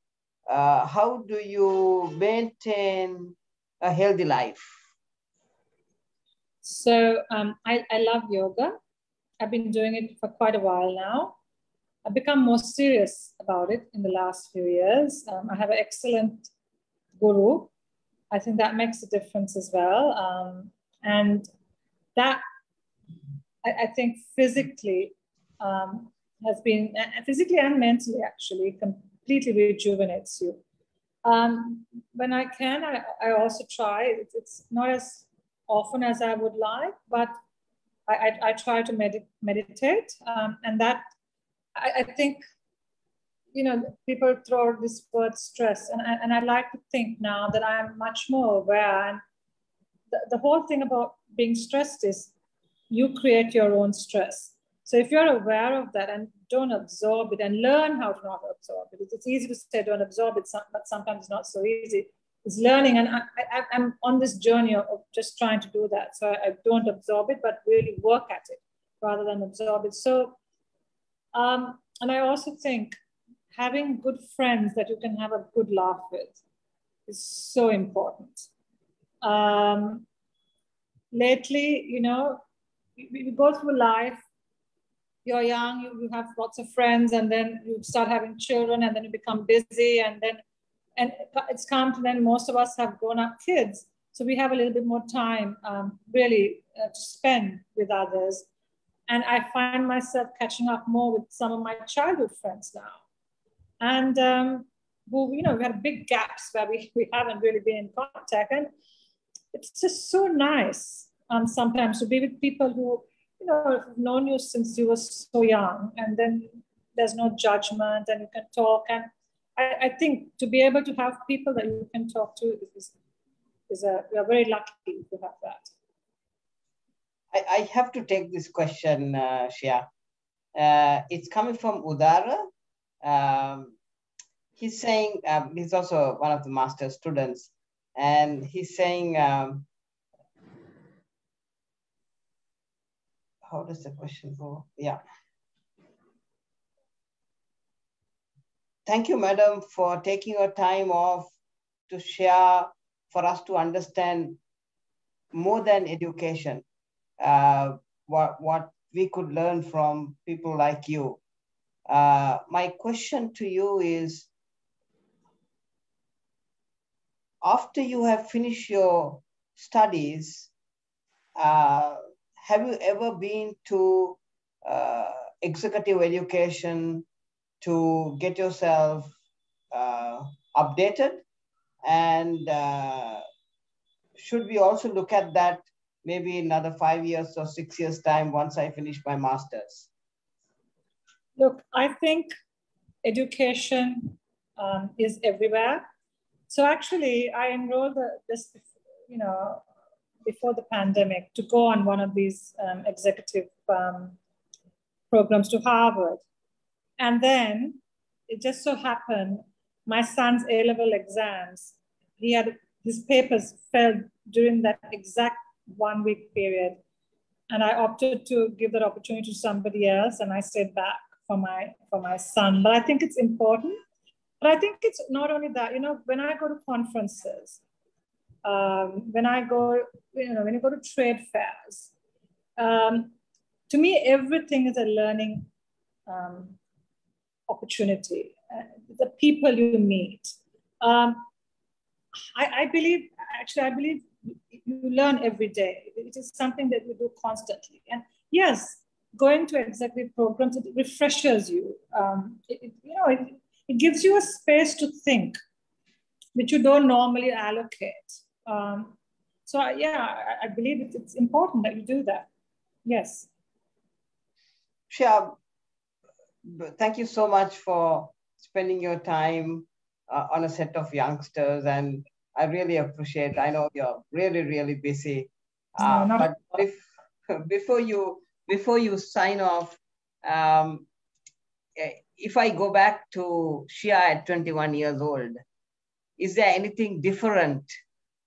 uh, how do you maintain a healthy life? So um, I, I love yoga. I've been doing it for quite a while now. I've become more serious about it in the last few years. Um, I have an excellent guru. I think that makes a difference as well. Um, and that, I, I think physically um, has been, physically and mentally actually, completely rejuvenates you. Um, when I can, I, I also try. It's, it's, not as often as I would like, but I, I, I try to med- meditate. Um, and that, I, I, think, you know, people throw this word stress. And I, and I like to think now that I'm much more aware. The, whole thing about being stressed is you create your own stress. So if you're aware of that and don't absorb it and learn how to not absorb it, it's easy to say don't absorb it, but sometimes it's not so easy. It's learning, and I, am on this journey of just trying to do that. So I, I, don't absorb it, but really work at it rather than absorb it. So, um, and I also think having good friends that you can have a good laugh with is so important. Um, lately, you know, we, we go through life. You're young, you, you have lots of friends, and then you start having children, and then you become busy, and then and it's come to then most of us have grown up kids, so we have a little bit more time um, really uh, to spend with others. And I find myself catching up more with some of my childhood friends now, and um, you know we had big gaps where we, we haven't really been in contact, and it's just so nice um, sometimes to be with people who you know, I've known you since you were so young, and then there's no judgment, and you can talk. And I, I think to be able to have people that you can talk to is, is a, we are very lucky to have that. I, I have to take this question, uh, Shea. Uh, it's coming from Udara. Um, he's saying, um, he's also one of the master students, and he's saying, um, how does the question go? Yeah. Thank you, madam, for taking your time off to share for us to understand more than education, uh, what, what we could learn from people like you. Uh, my question to you is, after you have finished your studies, uh, have you ever been to uh, executive education to get yourself uh, updated? And uh, should we also look at that maybe another five years or six years time once I finish my master's? Look, I think education um, is everywhere. So actually, I enrolled this, you know, before the pandemic to go on one of these um, executive um, programs to Harvard. And then it just so happened my son's A level exams, he had his papers fell during that exact one week period. And I opted to give that opportunity to somebody else and I stayed back for my for my son. But I think it's important. But I think it's not only that, you know, when I go to conferences, um, when I go, you know, when you go to trade fairs, um, to me, everything is a learning um, opportunity. Uh, the people you meet. Um, I, I, believe, actually, I believe you learn every day. It is something that you do constantly. And yes, going to executive programs, it refreshes you. Um, it, you know, it, it gives you a space to think, which you don't normally allocate. Um, so yeah, I, I believe it's, it's important that you do that. Yes. Shea, thank you so much for spending your time uh, on a set of youngsters, and I really appreciate. I know you're really, really busy, uh, no, but if, before you before you sign off, um, eh, if I go back to Shea at 21 years old, is there anything different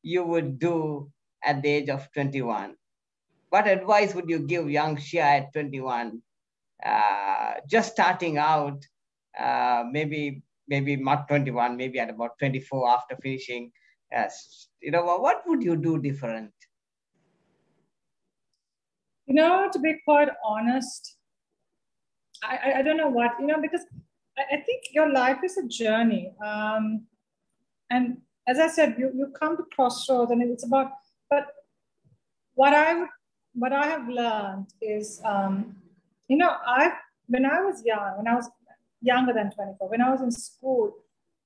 you would do at the age of 21? What advice would you give young Shea at 21, uh, just starting out, uh, maybe maybe not 21, maybe at about 24 after finishing? Yes, you know, what would you do different? You know, to be quite honest, I, I don't know what, you know, because I, I think your life is a journey. Um, and as I said, you, you come to crossroads and it's about, but what I what I have learned is, um, you know, I, when I was young, when I was younger than 24, when I was in school,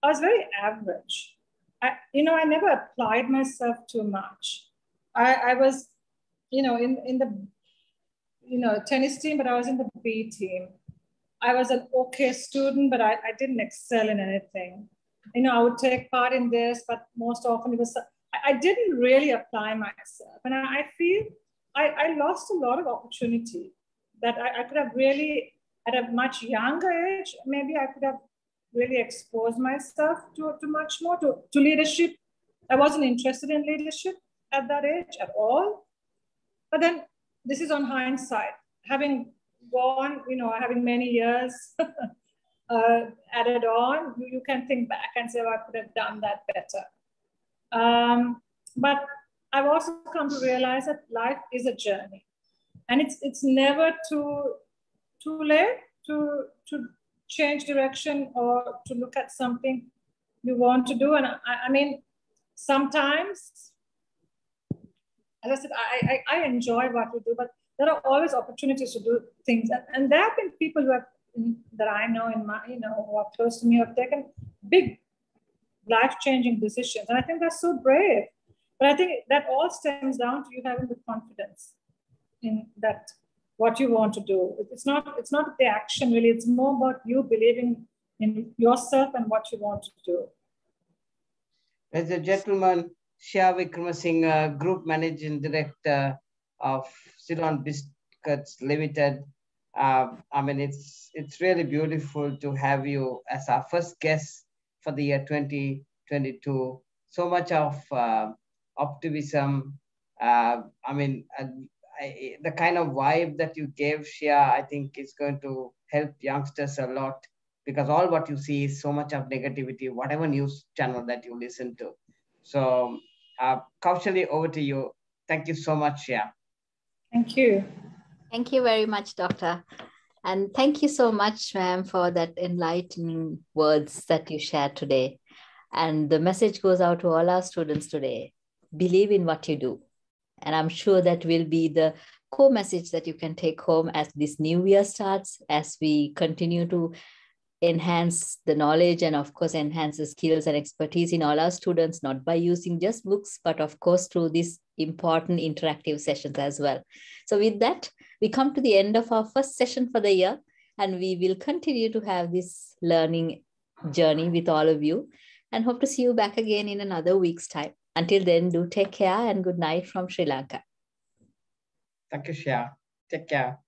I was very average. I, you know, I never applied myself too much. I, I was, you know, in, in the, you know, tennis team, but I was in the B team. I was an okay student, but I, I didn't excel in anything. You know, I would take part in this, but most often it was, I, I didn't really apply myself. And I, I feel I, I lost a lot of opportunity that I, I could have really, at a much younger age, maybe I could have really exposed myself to, to much more, to, to leadership. I wasn't interested in leadership at that age at all. But then this is on hindsight. Having gone, you know, having many years uh, added on, you, you, can think back and say, I could have done that better. Um, but I've also come to realize that life is a journey. And it's, it's never too, too late to, to change direction or to look at something you want to do. And I, I mean, sometimes, as I said, I, I, I enjoy what we do, but there are always opportunities to do things. And, and there have been people who have, that I know in my, you know, who are close to me have taken big life-changing decisions. And I think that's so brave. But I think that all stems down to you having the confidence in that what you want to do. It's not, it's not the action really, it's more about you believing in yourself and what you want to do. As a gentleman, Shea Wickramasinghe, uh, Group Managing Director of Ceylon Biscuits Limited. Uh, I mean, it's it's really beautiful to have you as our first guest for the year 2022. So much of uh, optimism. Uh, I mean, I, the kind of vibe that you gave, Shea, I think is going to help youngsters a lot because all what you see is so much of negativity, whatever news channel that you listen to. So, uh, over to you. Thank you so much, Shea. Thank you. Thank you very much, Doctor. And thank you so much, ma'am, for that enlightening words that you shared today. And the message goes out to all our students today believe in what you do And I'm sure that will be the core message that you can take home as this new year starts, as we continue to enhance the knowledge and of course enhance the skills and expertise in all our students not by using just books but of course through these important interactive sessions as well. So with that we come to the end of our first session for the year and we will continue to have this learning journey with all of you and hope to see you back again in another week's time. Until then do take care and good night from sri lanka. Thank you shea take care